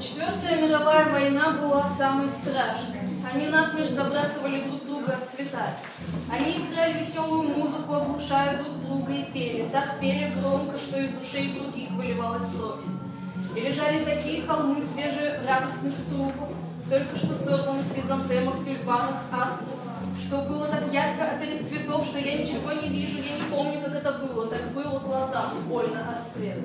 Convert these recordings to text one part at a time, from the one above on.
Четвертая мировая война была самой страшной. Они насмерть забрасывали друг друга от цвета. Они играли веселую музыку, оглушая друг друга и пели. Так пели громко, что из ушей других выливалась кровь. И лежали такие холмы свежерадостных трупов, только что сорванных хризантемах, тюльпанах, астров, что было так ярко от этих цветов, что я ничего не вижу, я не помню, как это было. Так было глазам больно от света.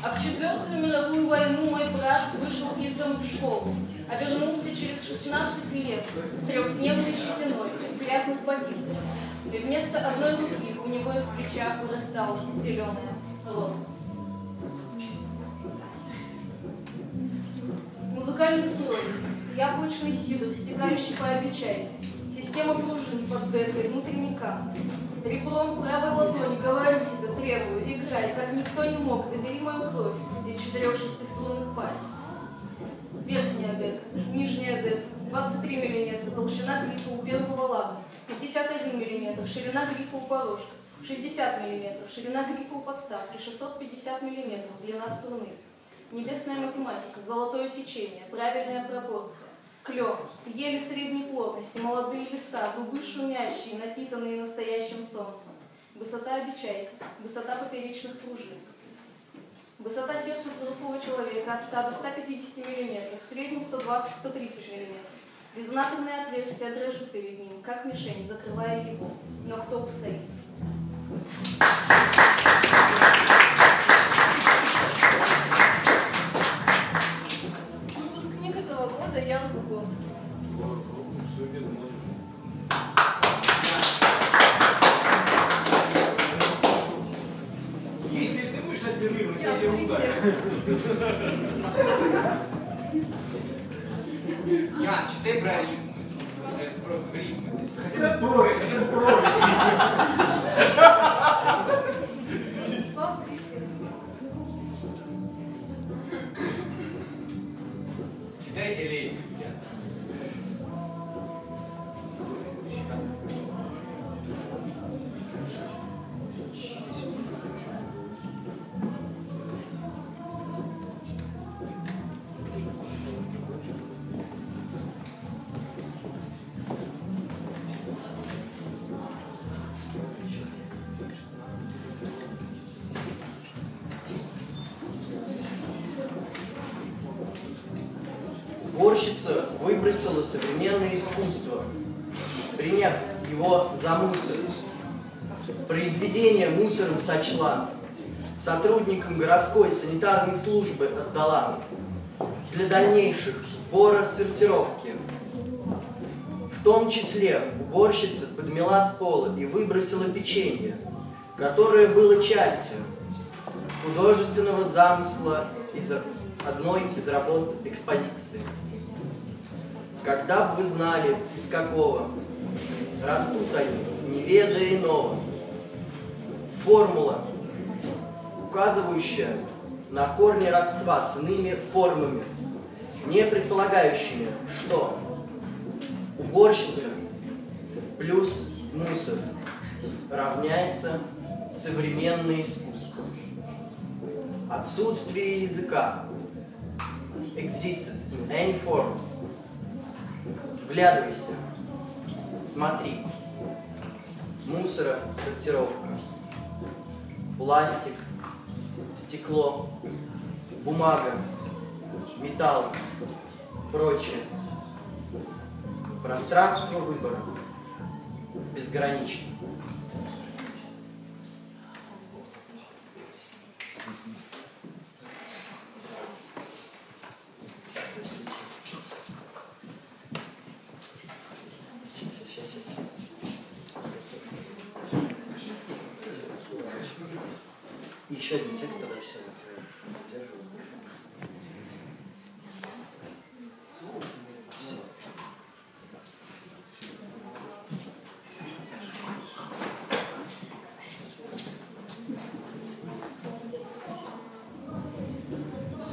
А в Четвертую мировую войну мой брат вышел из дома в школу, а вернулся через 16 лет с трехдневной щетиной в грязных ботинках. И вместо одной руки у него из плеча вырастала зеленая роза. Музыкальный строй, яблочный сидр, стекающий по обечайке, система пружин под декой, внутренника, Ребром правой ладони говорю тебе, требую, играй, как никто не мог, забери мою кровь из четырех шестиструнных пасть. Верхняя дека, нижняя дека, 23 мм, толщина грифа у первого лага, 51 мм, ширина грифа у порожка, 60 мм, ширина грифа у подставки, 650 мм, длина струны. Небесная математика, золотое сечение, правильная пропорция клен, ели средней плотности, молодые леса, дубы шумящие, напитанные настоящим солнцем, высота обечайка, высота поперечных пружин, высота сердца взрослого человека от 100 до 150 мм, в среднем 120-130 мм. Резонативное отверстие дрожит перед ним, как мишень, закрывая его. Но кто устоит? Если ты будешь отберывать, я не выбросила современное искусство, приняв его за мусор. Произведение мусором сочла, сотрудникам городской санитарной службы отдала для дальнейших сбора сортировки. В том числе уборщица подмела с пола и выбросила печенье, которое было частью художественного замысла из одной из работ экспозиции. Когда бы вы знали, из какого растут они, не ведая иного. Формула, указывающая на корни родства с иными формами, не предполагающими, что уборщица плюс мусор равняется современное искусство. Отсутствие языка existed in any forms. Вглядывайся, смотри. Мусора, сортировка, пластик, стекло, бумага, металл, прочее. Пространство выбора безгранично. Еще один текст, тогда все.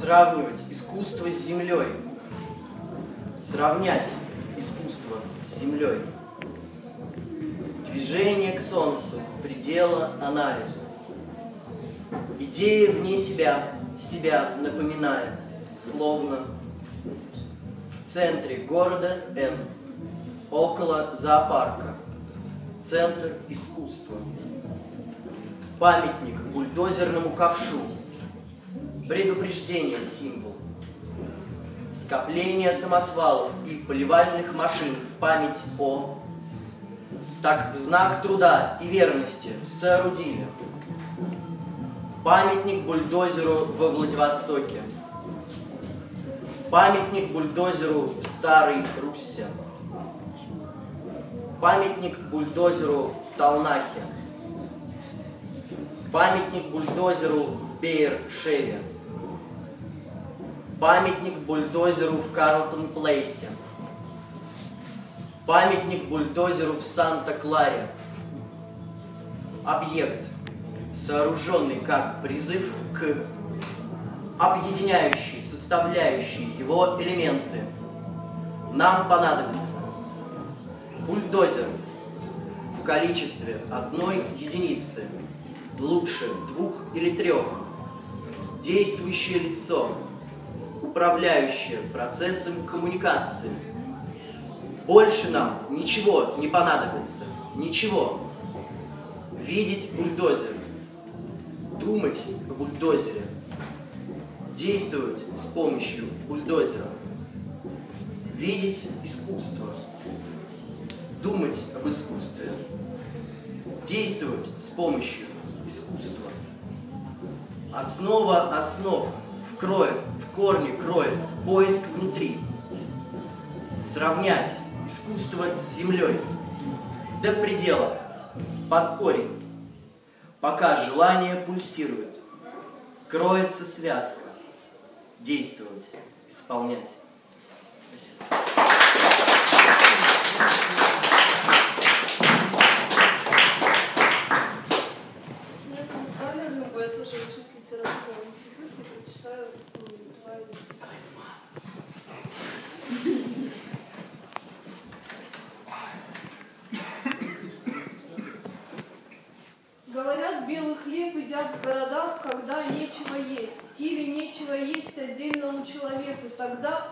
Сравнивать искусство с землей. Сравнять искусство с землей. Движение к солнцу, предела анализ. Идея вне себя, себя напоминает. словно в центре города Н, около зоопарка, центр искусства. Памятник бульдозерному ковшу, предупреждение символ. Скопление самосвалов и поливальных машин в память о так в знак труда и верности соорудили. Памятник бульдозеру во Владивостоке, памятник бульдозеру в Старой Руссе, памятник бульдозеру в Талнахе, памятник бульдозеру в Бейер-Шеве, памятник бульдозеру в Карлтон-Плейсе, Памятник бульдозеру в Санта-Кларе. Объект, сооруженный как призыв к объединяющей, составляющей его элементы. Нам понадобится бульдозер в количестве одной единицы, лучше двух или трех, действующее лицо, управляющее процессом коммуникации – больше нам ничего не понадобится. Ничего. Видеть бульдозер. Думать о бульдозере. Действовать с помощью бульдозера. Видеть искусство. Думать об искусстве. Действовать с помощью искусства. Основа основ в, крое, в корне кроется поиск внутри. Сравнять искусство с землей до предела, под корень, пока желание пульсирует, кроется связка, действовать, исполнять. Спасибо.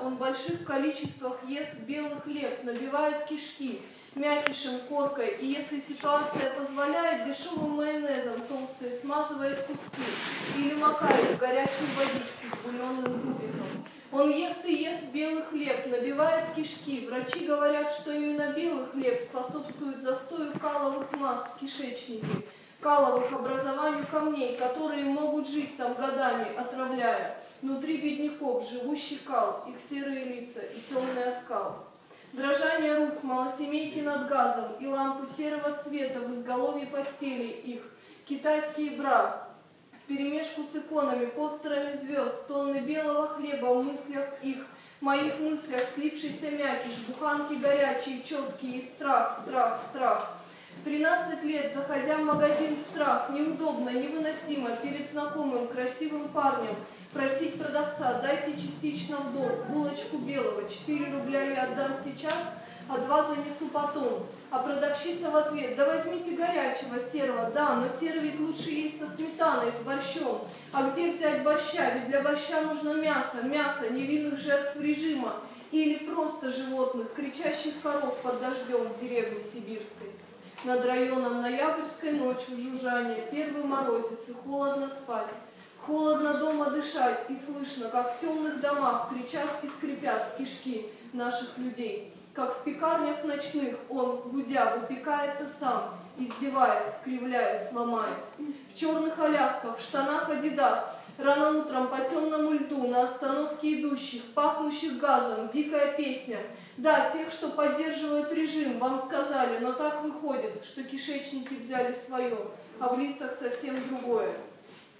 он в больших количествах ест белый хлеб, набивает кишки мякишем, коркой, и если ситуация позволяет, дешевым майонезом толстый смазывает куски или макает в горячую водичку с бульонным дубиком. Он ест и ест белый хлеб, набивает кишки. Врачи говорят, что именно белый хлеб способствует застою каловых масс в кишечнике, каловых образованию камней, которые могут жить там годами, отравляя. Внутри бедняков живущий кал, их серые лица и темный оскал. Дрожание рук малосемейки над газом и лампы серого цвета в изголовье постели их, китайские бра, вперемешку с иконами, постерами звезд, тонны белого хлеба в мыслях их, моих мыслях слипшийся мякиш, буханки горячие, четкие, страх, страх, страх. Тринадцать лет, заходя в магазин страх, неудобно, невыносимо, перед знакомым красивым парнем – просить продавца, дайте частично в долг, булочку белого, 4 рубля я отдам сейчас, а два занесу потом. А продавщица в ответ, да возьмите горячего серого, да, но серый ведь лучше есть со сметаной, с борщом. А где взять борща? Ведь для борща нужно мясо, мясо невинных жертв режима. Или просто животных, кричащих коров под дождем в деревне сибирской. Над районом ноябрьской ночью жужжание, первый морозец и холодно спать. Холодно дома дышать, и слышно, как в темных домах кричат и скрипят кишки наших людей. Как в пекарнях ночных он, гудя, выпекается сам, издеваясь, кривляясь, ломаясь. В черных алясках, в штанах адидас, рано утром по темному льду, на остановке идущих, пахнущих газом, дикая песня. Да, тех, что поддерживают режим, вам сказали, но так выходит, что кишечники взяли свое, а в лицах совсем другое.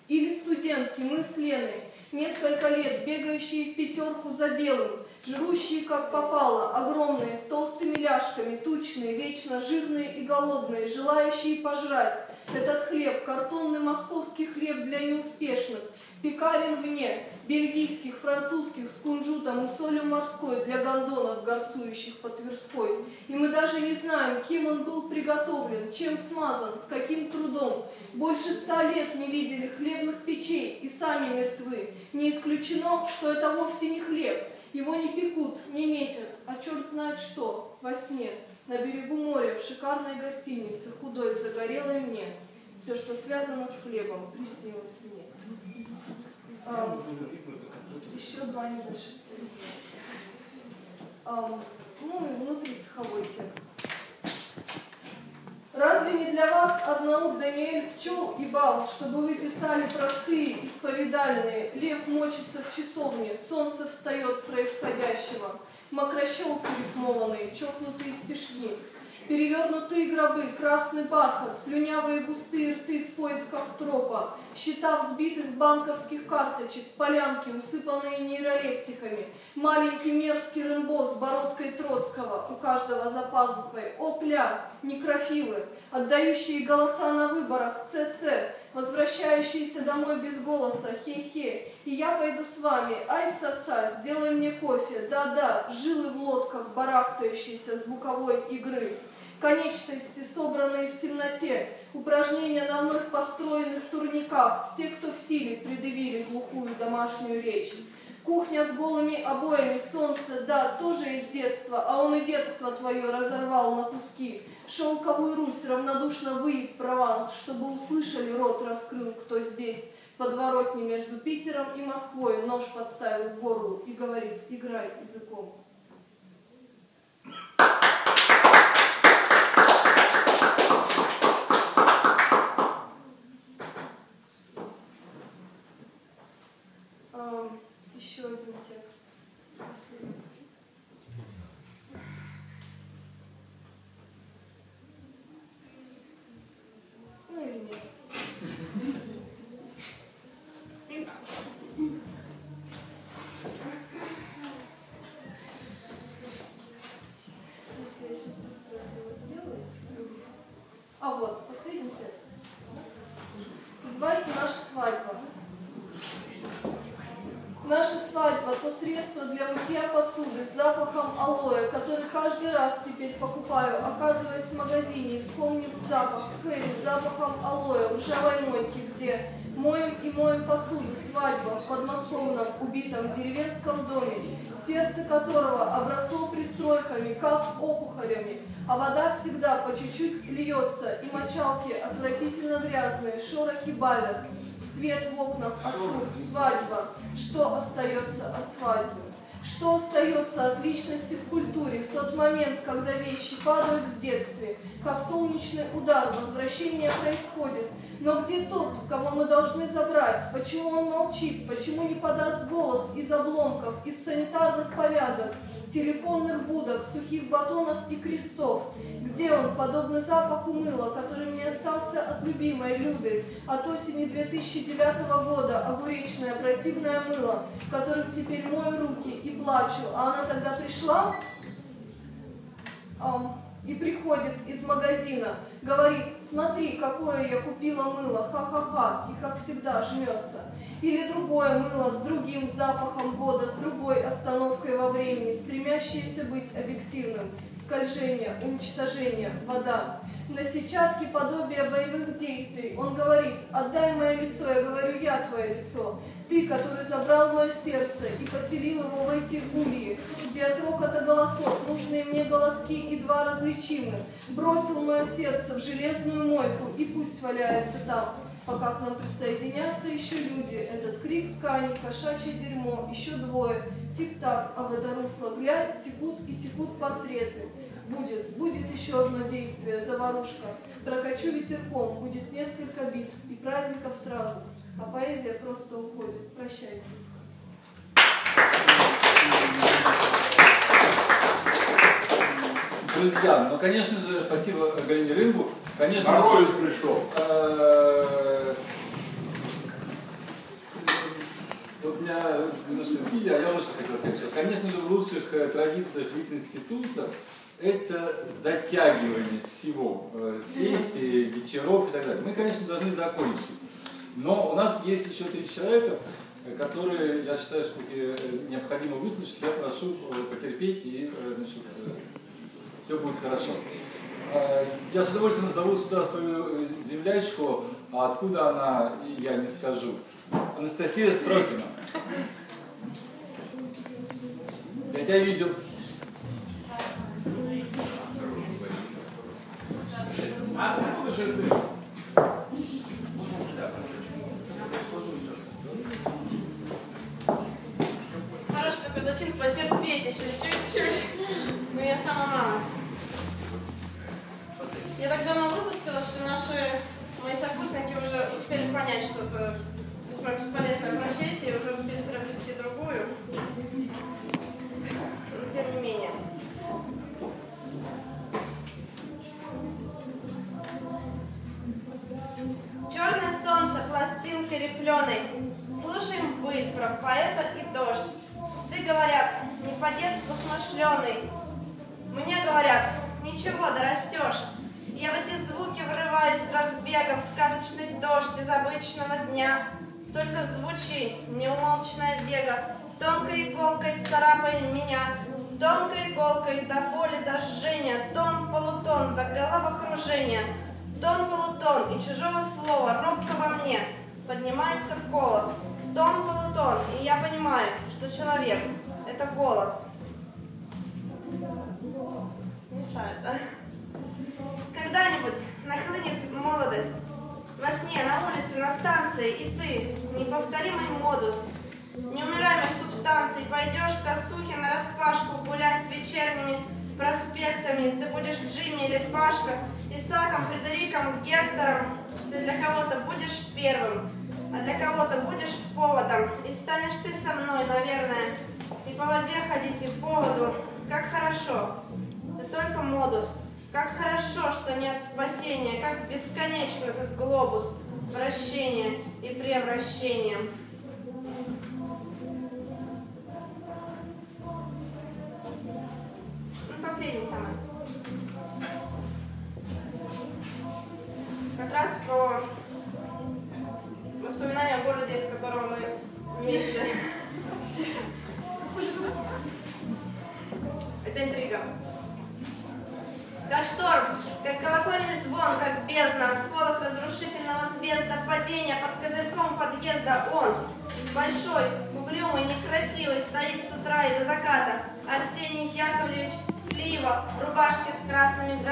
Или студентки, мы с Леной, несколько лет бегающие в пятерку за белым, жрущие как попало, огромные, с толстыми ляжками, тучные, вечно жирные и голодные, желающие пожрать. Этот хлеб, картонный московский хлеб для неуспешных, Пекарен вне, бельгийских, французских, с кунжутом и солью морской для гондонов, горцующих по Тверской. И мы даже не знаем, кем он был приготовлен, чем смазан, с каким трудом. Больше ста лет не видели хлебных печей и сами мертвы. Не исключено, что это вовсе не хлеб. Его не пекут, не месяц, а черт знает что, во сне. На берегу моря, в шикарной гостинице, худой, загорелой мне. Все, что связано с хлебом, приснилось мне. Ам, еще два небольших Ам, ну внутри цеховой текст. Разве не для вас однаук Даниэль пчел и бал, чтобы вы писали простые, исповедальные, лев мочится в часовне, солнце встает происходящего, мокрощелки рифмованные, чокнутые стишки, Перевернутые гробы, красный бархат, слюнявые густые рты в поисках тропа, счета взбитых банковских карточек, полянки, усыпанные нейролептиками, маленький мерзкий рымбо с бородкой Троцкого, у каждого за пазухой, опля, некрофилы, отдающие голоса на выборах, ЦЦ, возвращающиеся домой без голоса, хе-хе, и я пойду с вами, ай ца-ца, сделай мне кофе, да-да, жилы в лодках, барахтающиеся звуковой игры конечности, собранные в темноте, упражнения на вновь построенных турниках, все, кто в силе, предъявили глухую домашнюю речь. Кухня с голыми обоями, солнце, да, тоже из детства, а он и детство твое разорвал на куски. Шелковую Русь равнодушно выйдет Прованс, чтобы услышали, рот раскрыл, кто здесь. Подворотни между Питером и Москвой нож подставил в горло и говорит, играй языком. Еще один текст. Ну или нет. Если я сейчас просто его сделаю, А вот, последний текст. Называется «Наша свадьба». Наша свадьба – то средство для мытья посуды с алоэ, который каждый раз теперь покупаю, оказываясь в магазине вспомнив запах Ферри с запахом алоэ в ржавой мойке, где моем и моем посуду, свадьба в подмосковном убитом деревенском доме, сердце которого обросло пристройками, как опухолями, а вода всегда по чуть-чуть льется, и мочалки отвратительно грязные, шорохи бавят, свет в окнах от труб, свадьба. Что остается от свадьбы? Что остается от личности в культуре в тот момент, когда вещи падают в детстве, как солнечный удар, возвращение происходит, но где тот, кого мы должны забрать? Почему он молчит? Почему не подаст голос из обломков, из санитарных повязок, телефонных будок, сухих батонов и крестов? Где он, подобный запаху мыла, который мне остался от любимой Люды, от осени 2009 года, огуречное противное мыло, которым теперь мою руки и плачу, а она тогда пришла? Um, и приходит из магазина, говорит, смотри, какое я купила мыло, ха-ха-ха, и как всегда жмется. Или другое мыло с другим запахом года, с другой остановкой во времени, стремящееся быть объективным. Скольжение, уничтожение, вода. На сетчатке подобие боевых действий. Он говорит, отдай мое лицо, я говорю, я твое лицо. Ты, который забрал мое сердце и поселил его в эти ульи, где от рокота голосов нужные мне голоски едва различимы, бросил мое сердце в железную мойку и пусть валяется там, пока к нам присоединятся еще люди. Этот крик ткани, кошачье дерьмо, еще двое, тик-так, а в русло глянь, текут и текут портреты. Будет, будет еще одно действие, заварушка. Прокачу ветерком, будет несколько битв и праздников сразу а поэзия просто уходит. Прощай, близко. Друзья, ну, конечно же, спасибо Галине Рыбу. Конечно, Король пришел. Э, вот у меня немножко а я лучше хотел сказать, что, конечно же, в лучших э, традициях вид-института это затягивание всего, э, сессии, вечеров и так далее. Мы, конечно, должны закончить. Но у нас есть еще три человека, э, которые, я считаю, что э, необходимо выслушать. Я прошу потерпеть и значит, все будет хорошо. Я с удовольствием назову сюда свою землячку, а откуда она, я не скажу. Анастасия Строкина. Я тебя видел. Хороший такой зачин потерпеть еще чуть-чуть. Но я сама малость. Я так давно выпустила, что наши мои сокурсники уже успели понять, что это весьма бесполезная профессия, уже успели приобрести другую. Детству смышленый. Мне говорят, ничего, дорастешь. Я в эти звуки врываюсь с разбега в сказочный дождь из обычного дня. Только звучи, неумолчная бега, тонкой иголкой царапай меня. Тонкой иголкой до боли, до жжения, тон, полутон, до головокружения. Тон, полутон и чужого слова робко во мне поднимается голос. Тон, полутон, и я понимаю, что человек — это голос. Мешает, да? Когда-нибудь нахлынет молодость. Во сне, на улице, на станции, и ты, неповторимый модус. Неумираемых субстанций пойдешь в косухе на распашку гулять вечерними проспектами. Ты будешь Джимми или Пашка, Исааком, Фредериком, Гектором. Ты для кого-то будешь первым, а для кого-то будешь поводом. И станешь ты со мной, наверное, и по воде ходить, и по поводу. Как хорошо, только модус. Как хорошо, что нет спасения, как бесконечен этот глобус вращения и превращения.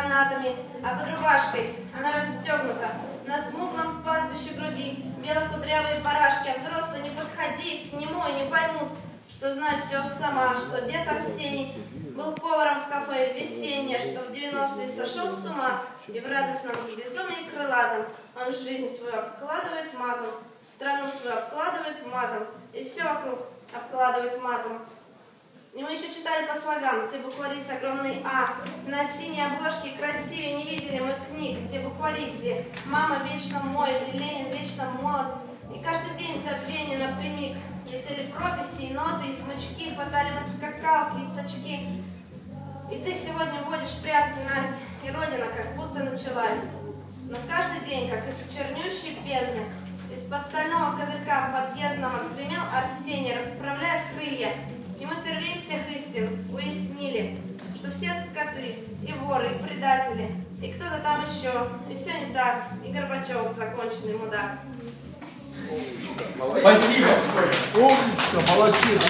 Гранатами, а под рубашкой она расстегнута. На смуглом пастбище груди белокудрявые барашки, а взрослые не подходи к нему и не поймут, что знает все сама, что дед Арсений был поваром в кафе весеннее, что в 90-е сошел с ума, и в радостном безумии крылатом он жизнь свою обкладывает матом, страну свою обкладывает матом, и все вокруг обкладывает матом. И мы еще читали по слогам, те буквари с огромной А. На синей обложке красивее не видели мы книг, те буквари, где мама вечно моет, и Ленин вечно молод. И каждый день забвение напрямик. Летели прописи и ноты, и смычки, хватали на скакалки и сачки. И ты сегодня водишь прятки, Настя, и родина как будто началась. Но каждый день, как из чернющей бездны, из-под стального козырька подъездного гремел Арсений, расправляя крылья. И мы первее всех истин уяснили, что все скоты, и воры, и предатели, и кто-то там еще, и все не так, и Горбачев законченный мудак. Спасибо. Умничка, молодец.